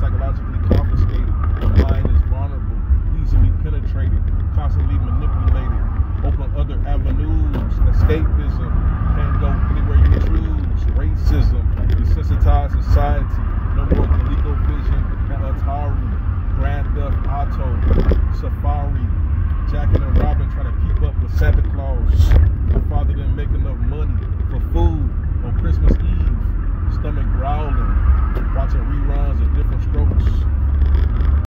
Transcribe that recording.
psychologically confiscated. The mind is vulnerable, easily penetrated, constantly manipulated. Open other avenues, escapism, can go anywhere you choose, racism, desensitized society, no more legal vision, Atari, Grand Theft Auto, Safari, Jack and Robin trying to keep up with Santa Claus. My father didn't make enough money. Watching reruns of Diff'rent Strokes.